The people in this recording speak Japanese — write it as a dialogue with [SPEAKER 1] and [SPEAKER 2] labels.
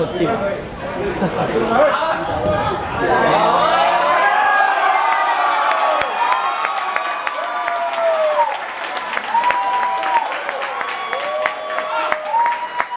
[SPEAKER 1] そっちが